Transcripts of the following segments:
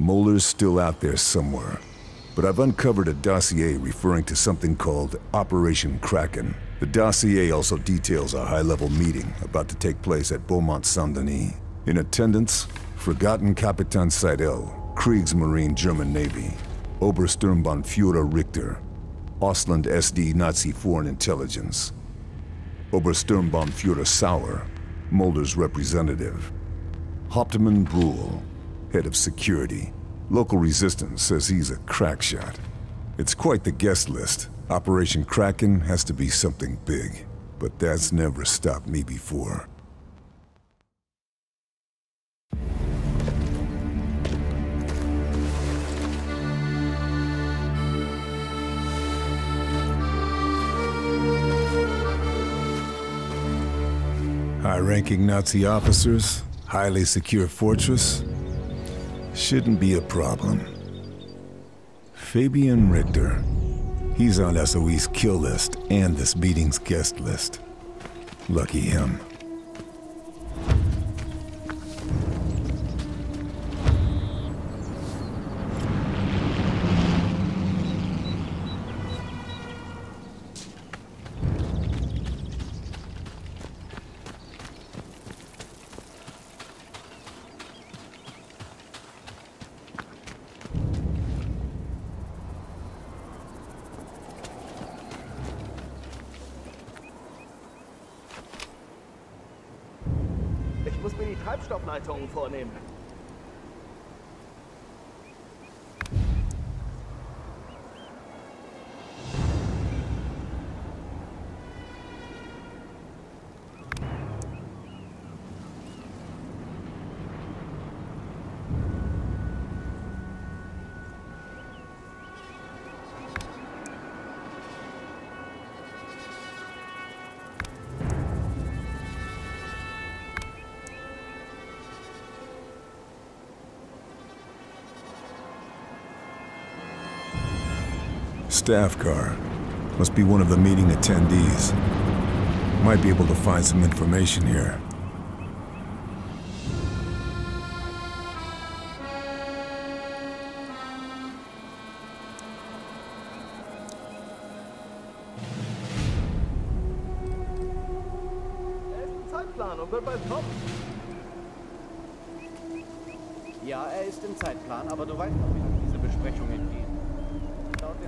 Moeller's still out there somewhere. But I've uncovered a dossier referring to something called Operation Kraken. The dossier also details a high-level meeting about to take place at Beaumont Saint-Denis. In attendance, Fregattenkapitän Seidel, Kriegsmarine German Navy, Obersturmbannführer Richter, Ausland SD Nazi Foreign Intelligence, Obersturmbannführer Sauer, Moeller's representative, Hauptmann Bruhl, head of security. Local resistance says he's a crack shot. It's quite the guest list. Operation Kraken has to be something big, but that's never stopped me before. High-ranking Nazi officers, highly secure fortress. Shouldn't be a problem. Fabian Richter. He's on SOE's kill list and this meeting's guest list. Lucky him. Vornehmen. Staff car. Must be one of the meeting attendees. Might be able to find some information here.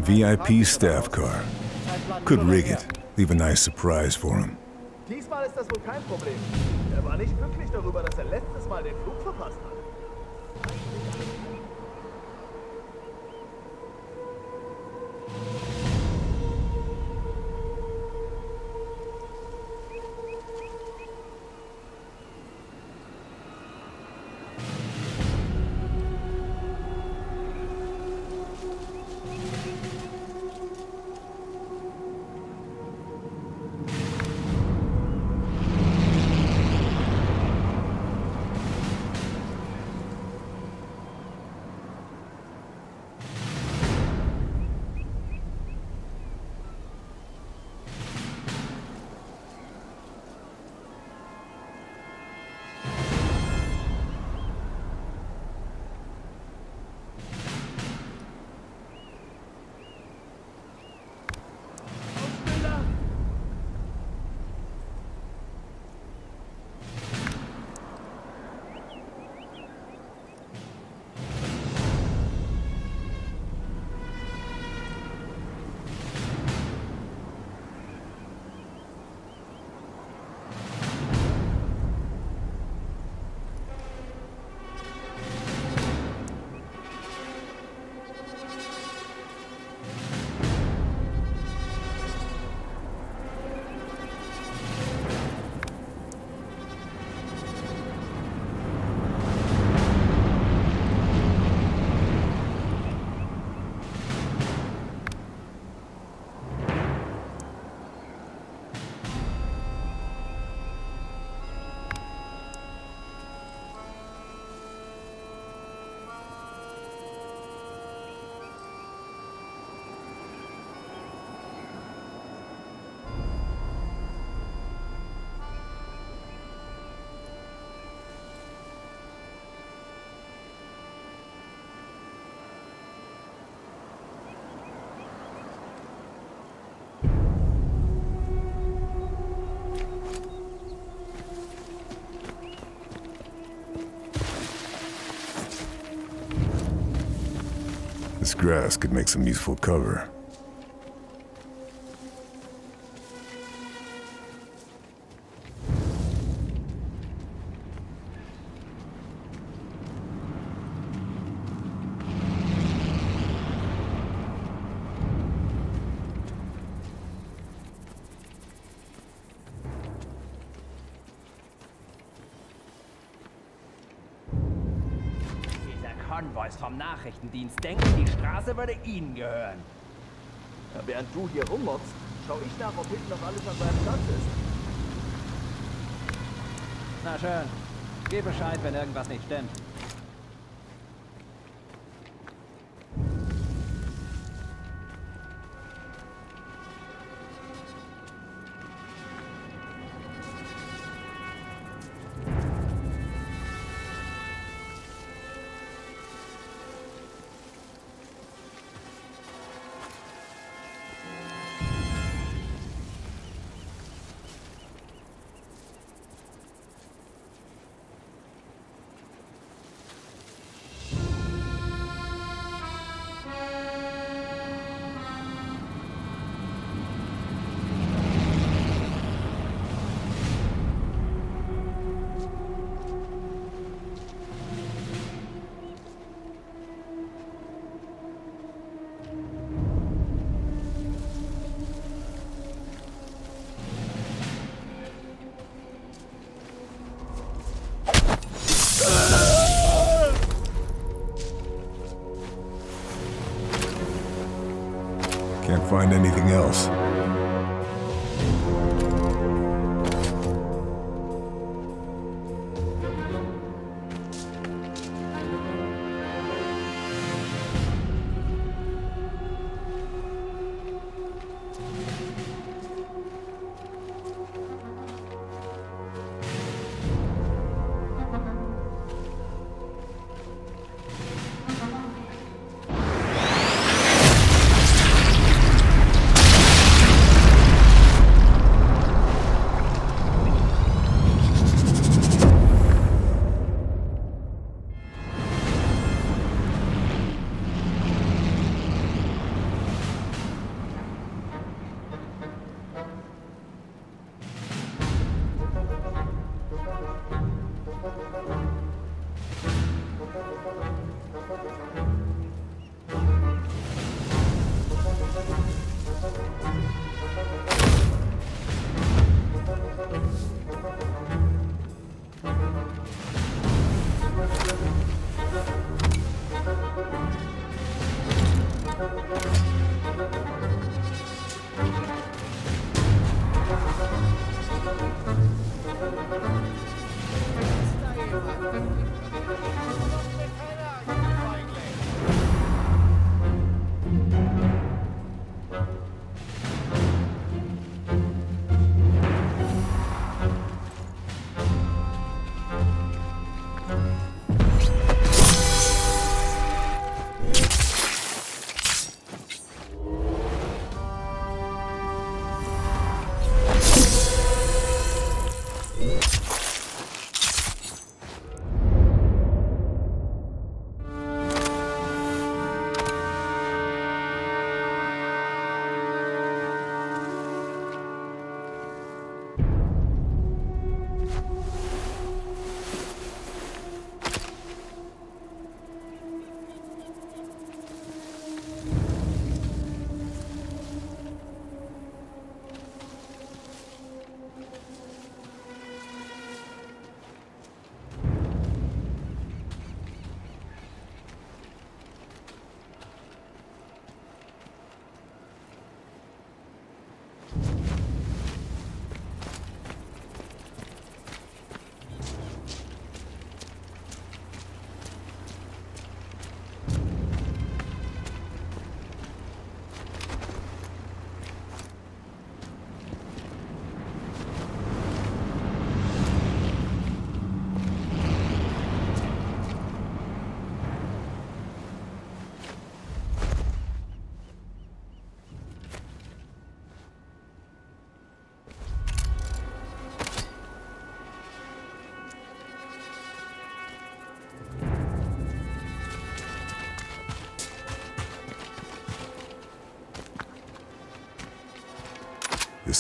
VIP staff car. Could rig it. Leave a nice surprise for him. Diesmal ist das wohl kein Problem. Er war nicht glücklich darüber, dass er letztes Mal den Flug verpasst hat. Grass could make some useful cover. Vom Nachrichtendienst denkt, die Straße würde ihnen gehören. Ja, während du hier rummotzt, schau ich nach, ob hinten noch alles an seinem Platz ist. Na schön. Gib Bescheid, wenn irgendwas nicht stimmt. Anything else.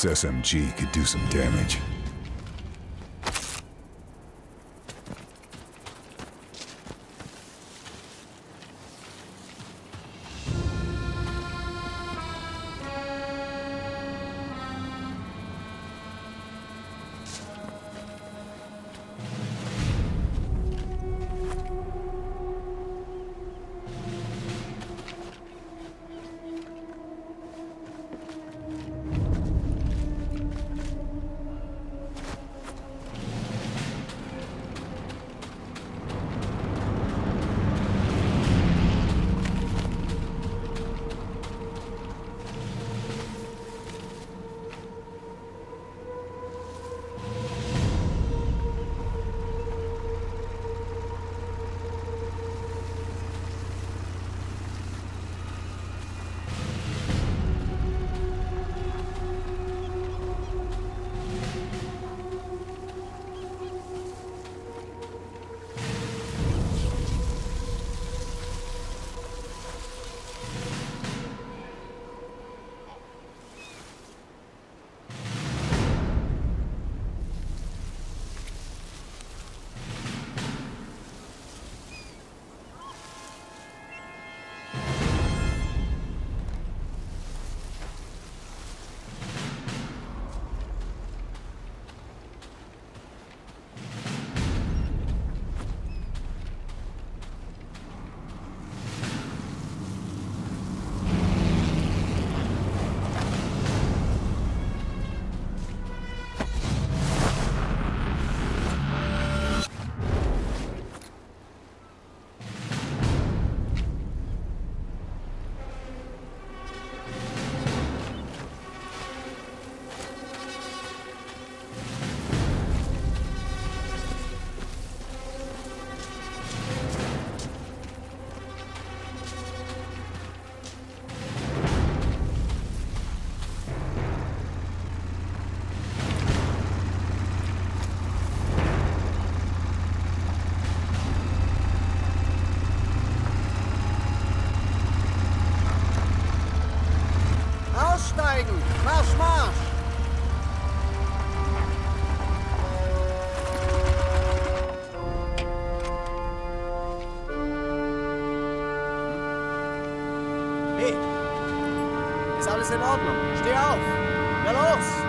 SMG could do some damage. In Ordnung? Steh auf! Na los!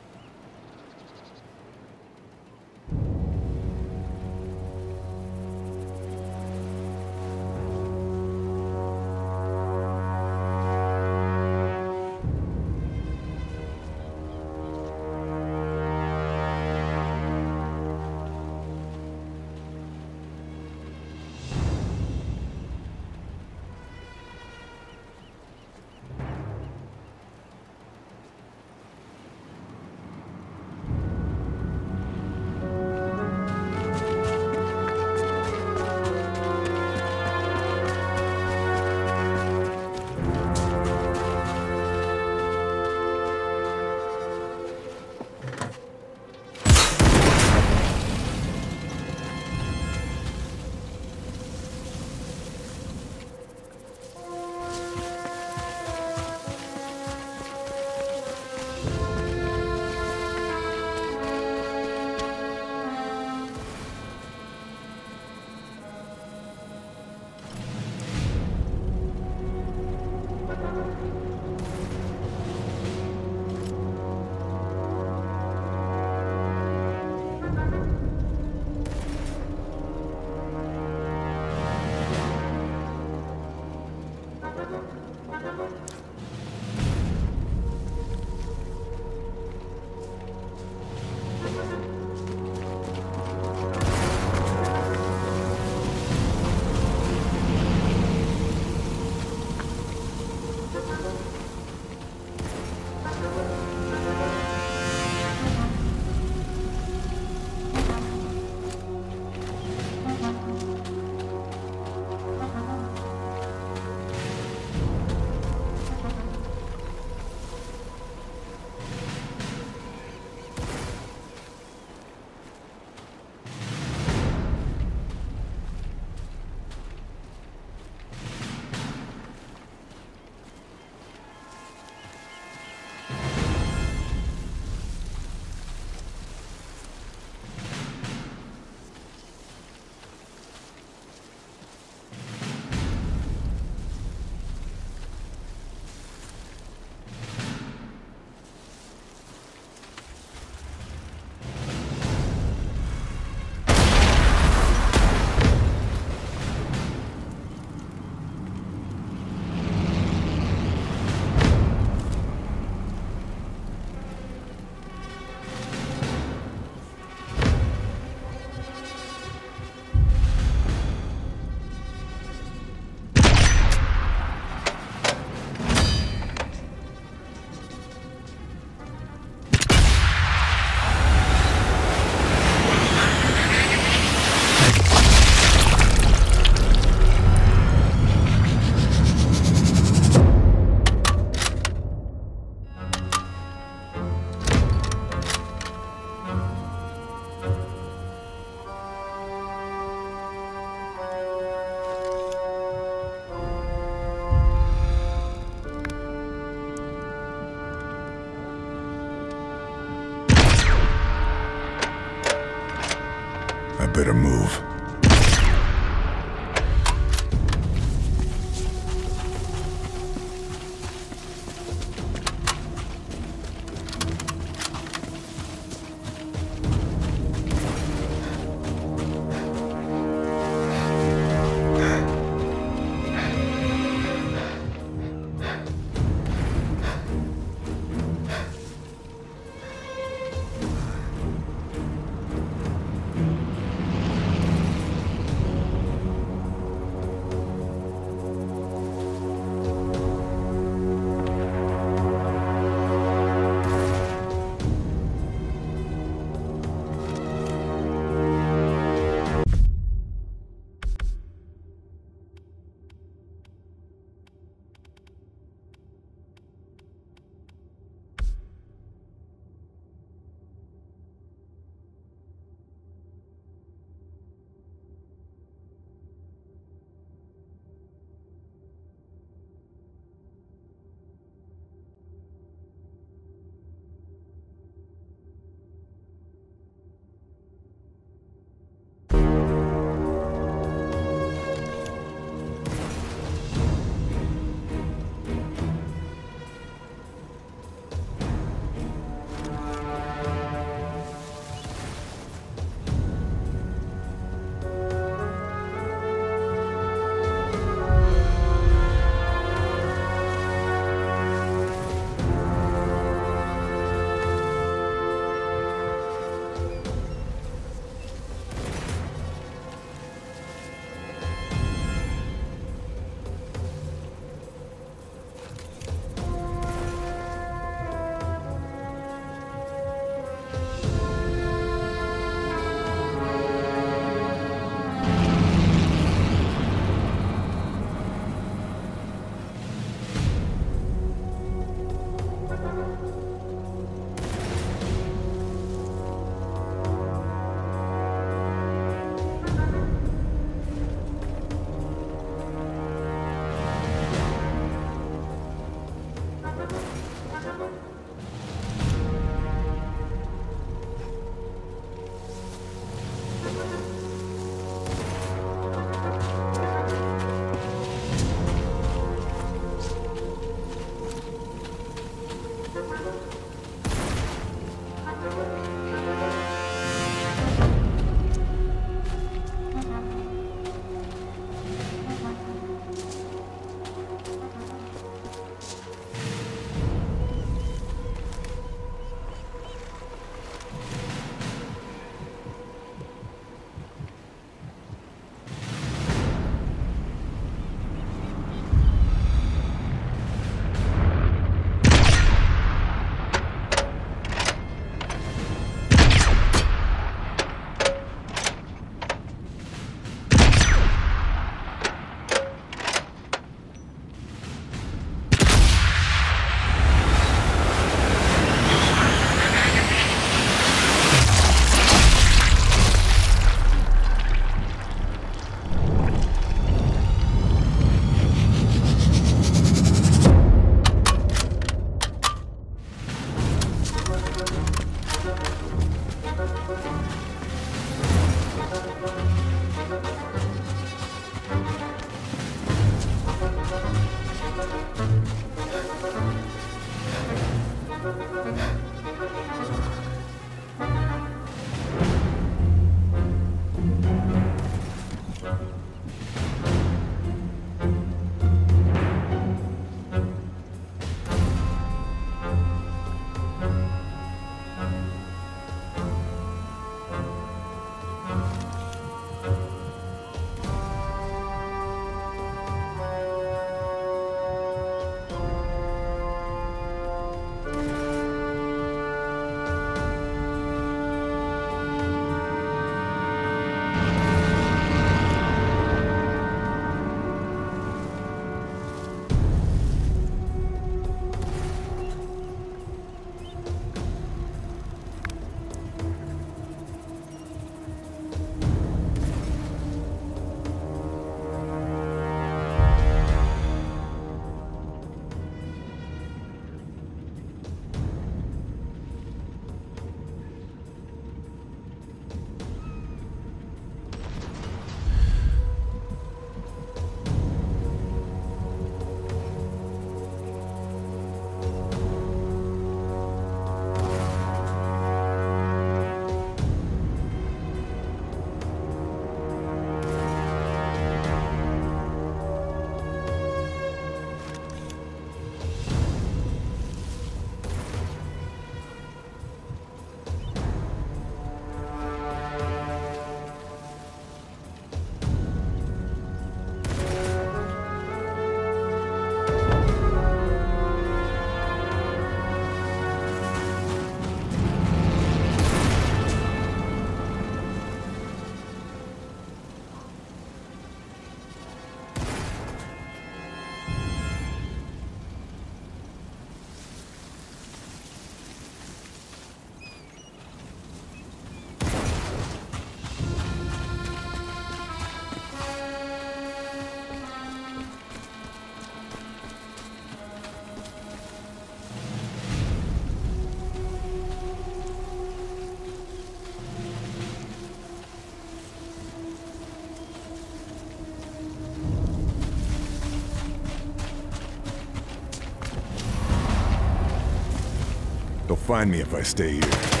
Find me if I stay here.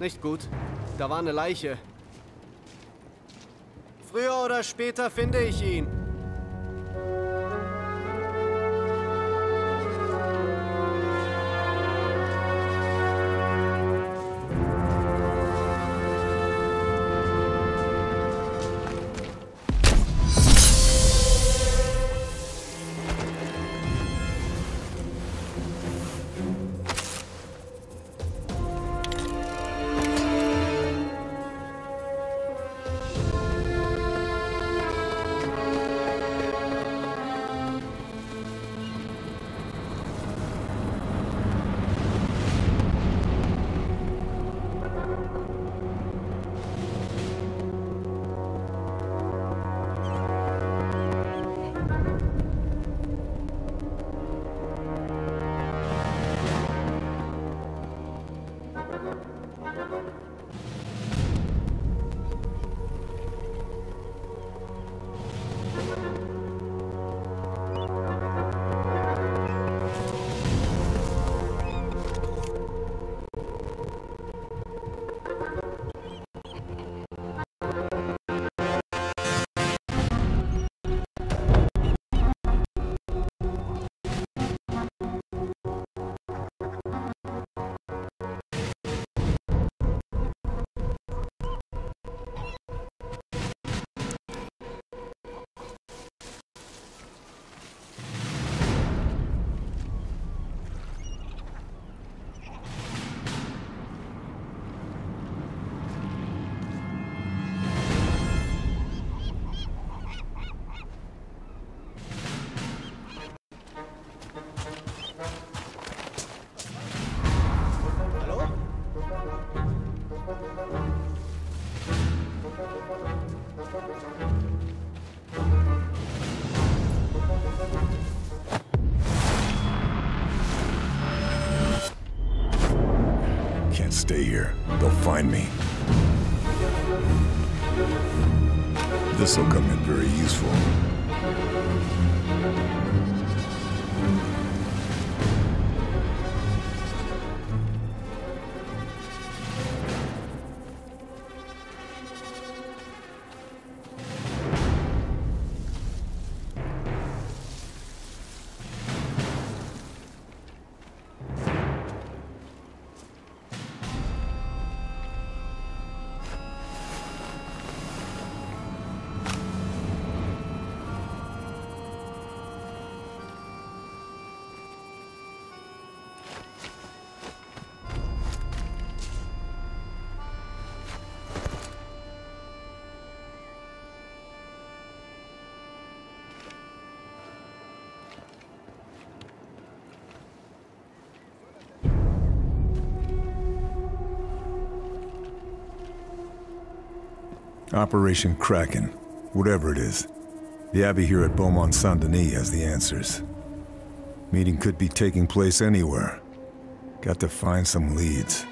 Nicht gut. Da war eine Leiche. Früher oder später finde ich ihn. Stay here. They'll find me. This'll come in very useful. Operation Kraken. Whatever it is. The Abbey here at Beaumont Saint Denis has the answers. Meeting could be taking place anywhere. Got to find some leads.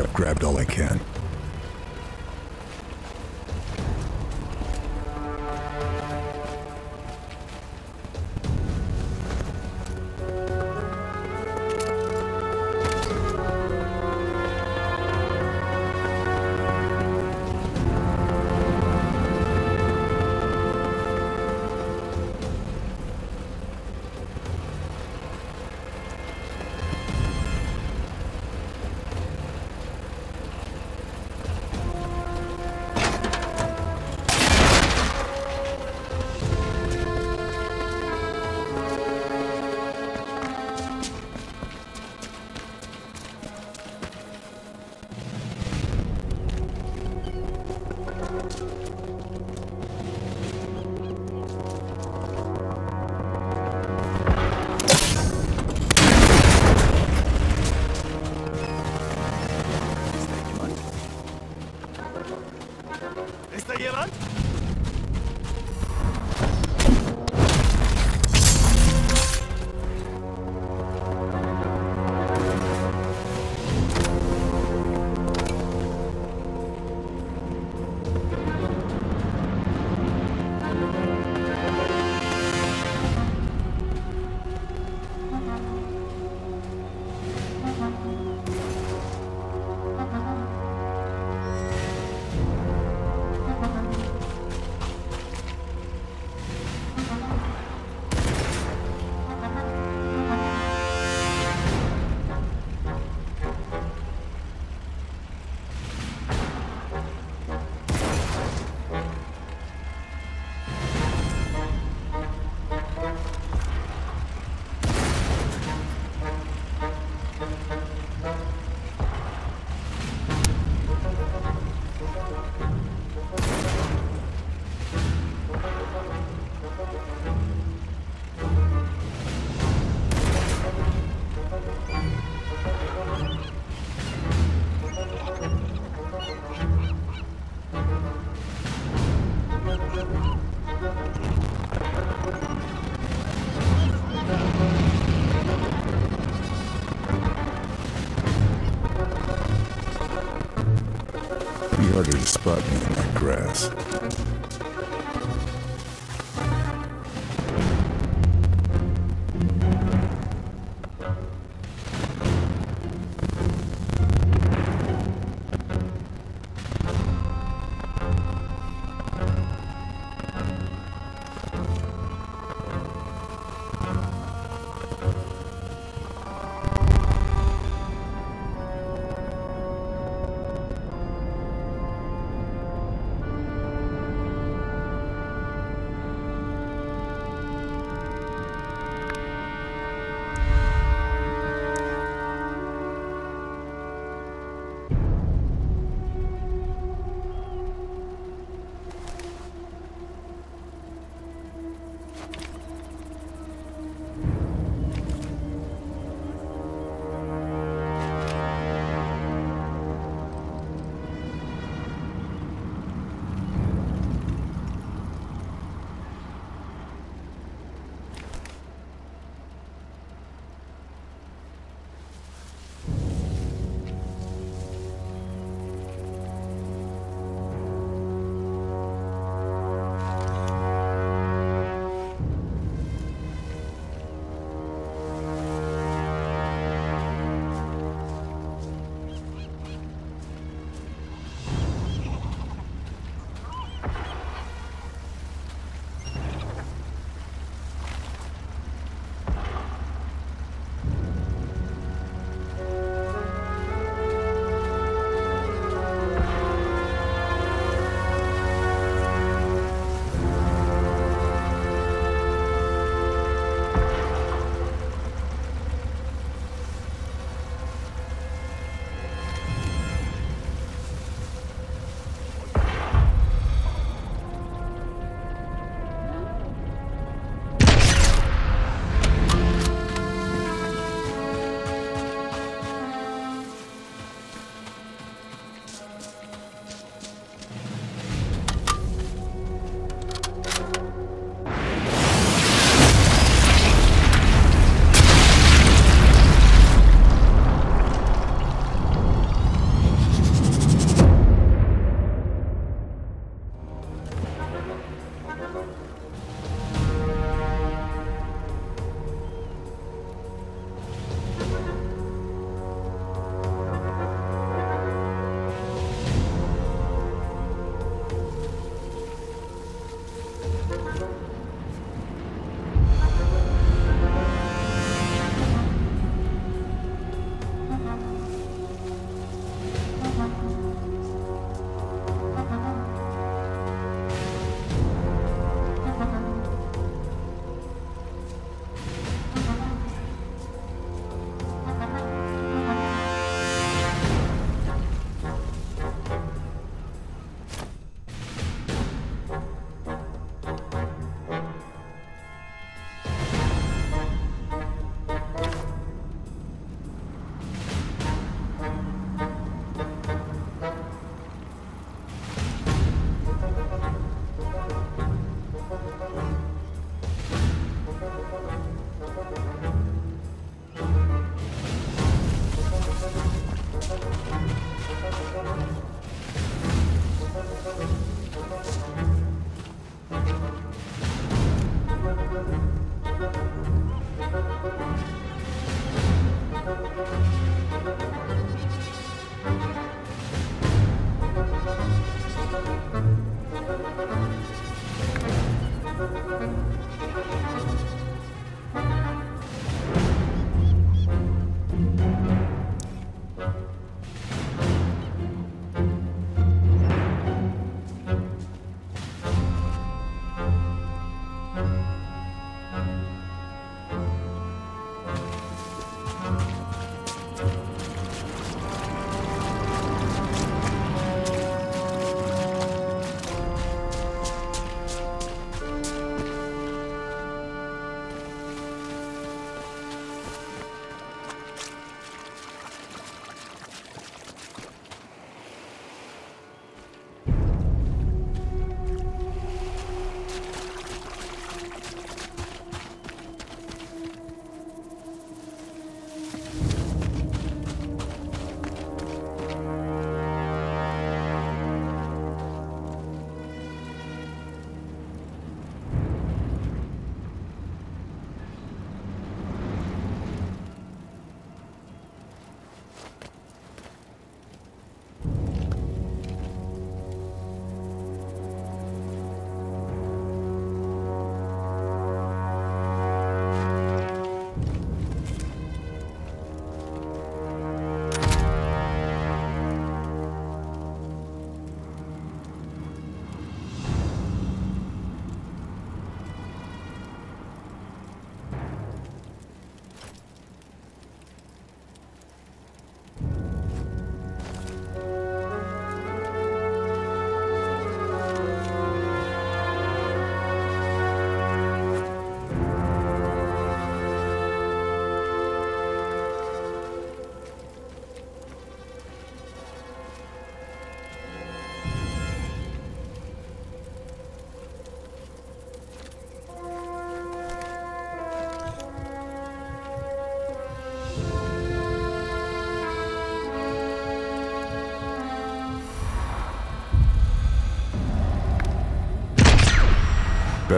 I've grabbed all I can. Spot me in that grass.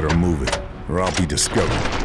Better move it, or I'll be discovered.